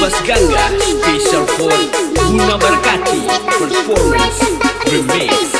Bos Bas Gangga Special for Buna Barakati Performance Remix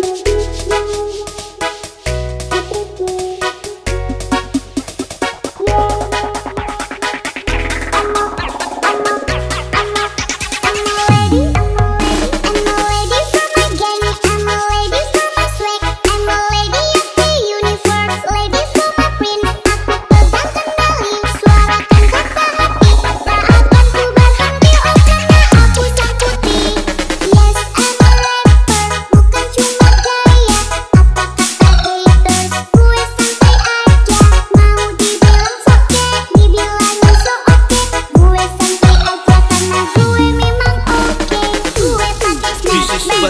Bye.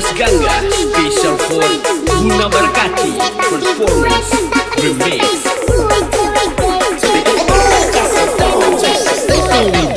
Mas Gangga Special for Guna Berkati Performance Remix. Kasih